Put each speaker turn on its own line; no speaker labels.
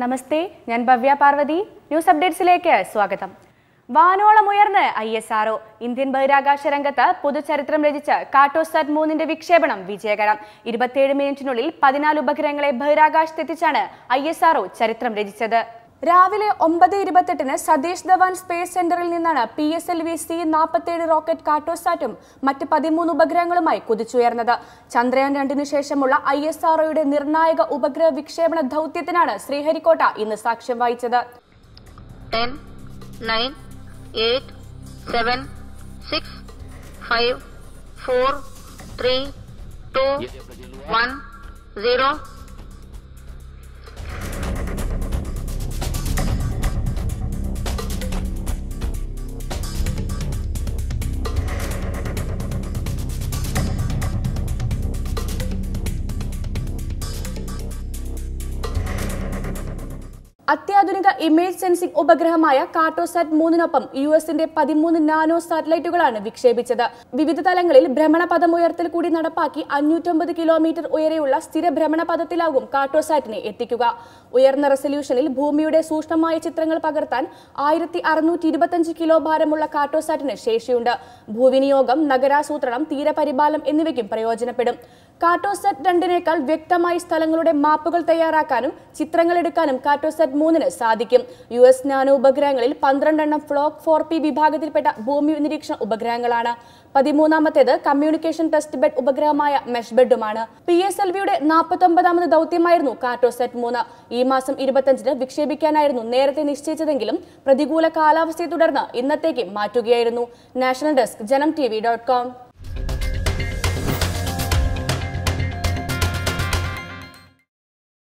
നമസ്തേ ഞാൻ ഭവ്യ പാർവതി. ന്യൂസ് അപ്ഡേറ്റ്സിലേക്ക് സ്വാഗതം. വാനോളമുയർന്ന് I S R O Indian ബഹിരാകാശ രംഗത്ത് പുതുചരിത്രം രചിച്ച് കാട്ടോസാറ്റ് മൂന്നിന്റെ വിക്ഷേപണം വിജയകരം. ഇരുപത്തിയേഴ് മിനിറ്റിനുള്ളിൽ പതിനാല് ഉപഗ്രഹങ്ങളെ ബഹിരാകാശത്തെത്തിച്ചാണ് ഐ എസ് ആർഒ ചരിത്രം രചിച്ചത്. രാവിലെ ഒമ്പത് ഇരുപത്തെട്ടിന് സതീഷ് ധവാൻ സ്പേസ് സെന്ററിൽ നിന്നാണ് P S L V C നാൽപ്പത്തേഴ് റോക്കറ്റ് കാർട്ടോസാറ്റും മറ്റ് പതിമൂന്ന് ഉപഗ്രഹങ്ങളുമായി കുതിച്ചുയർന്നത് ചന്ദ്രയാൻ രണ്ടിനു ശേഷമുള്ള ഐ എസ് ആർഒയുടെ നിർണായക ഉപഗ്രഹ വിക്ഷേപണ ദൗത്യത്തിനാണ് ശ്രീഹരിക്കോട്ട ഇന്ന് സാക്ഷ്യം വഹിച്ചത്
10, 9, 8, 7, 6, 5, 4, 3, 2, 1, 0.
അത്യാധുനിക ഇമേജ് സെൻസിംഗ് ഉപഗ്രഹമായ കാർട്ടോസാറ്റ് മൂന്നിനൊപ്പം യു എസിന്റെ പതിമൂന്ന് നാനോ സാറ്റലൈറ്റുകളാണ് വിക്ഷേപിച്ചത്. വിവിധ തലങ്ങളിൽ ഭ്രമണപഥം ഉയർത്തൽ കൂടി നടപ്പാക്കി അഞ്ഞൂറ്റമ്പത് കിലോമീറ്റർ ഉയരെയുള്ള സ്ഥിര ഭ്രമണപഥത്തിലാകും കാർട്ടോസാറ്റിനെ എത്തിക്കുക. ഉയർന്ന റെസല്യൂഷനിൽ ഭൂമിയുടെ സൂക്ഷ്മമായ ചിത്രങ്ങൾ പകർത്താൻ ആയിരത്തി അറുന്നൂറ്റി ഇരുപത്തഞ്ച് കിലോ ഭാരമുള്ള കാർട്ടോസാറ്റിന് ശേഷിയുണ്ട്. ഭൂവിനിയോഗം നഗരാസൂത്രണം തീരപരിപാലനം എന്നിവയ്ക്കും പ്രയോജനപ്പെടും. കാർട്ടോസാറ്റ് രണ്ടിനേക്കാൾ വ്യക്തമായി സ്ഥലങ്ങളുടെ മാപ്പുകൾ തയ്യാറാക്കാനും ചിത്രങ്ങൾ എടുക്കാനും കാർട്ടോസാറ്റ് മൂന്നിന് സാധിക്കും. യു എസ് നാനോ ഉപഗ്രഹങ്ങളിൽ പന്ത്രണ്ടെണ്ണം ഫ്ലോക്ക് ഫോർ പി വിഭാഗത്തിൽപ്പെട്ട ഭൂമി നിരീക്ഷണ ഉപഗ്രഹങ്ങളാണ്. പതിമൂന്നാമത്തേത് കമ്മ്യൂണിക്കേഷൻ ടെസ്റ്റ് ബെഡ് ഉപഗ്രഹമായ മെഷ് ബെഡുമാണ് പി എസ് എൽ വിയുടെ നാൽപ്പത്തൊമ്പതാമത് ദൗത്യമായിരുന്നു കാർട്ടോസെറ്റ് മൂന്ന്. ഈ മാസം ഇരുപത്തഞ്ചിന് വിക്ഷേപിക്കാനായിരുന്നു നേരത്തെ നിശ്ചയിച്ചതെങ്കിലും പ്രതികൂല കാലാവസ്ഥയെ തുടർന്ന് ഇന്നത്തേക്ക് മാറ്റുകയായിരുന്നു. National desk Janam T dot com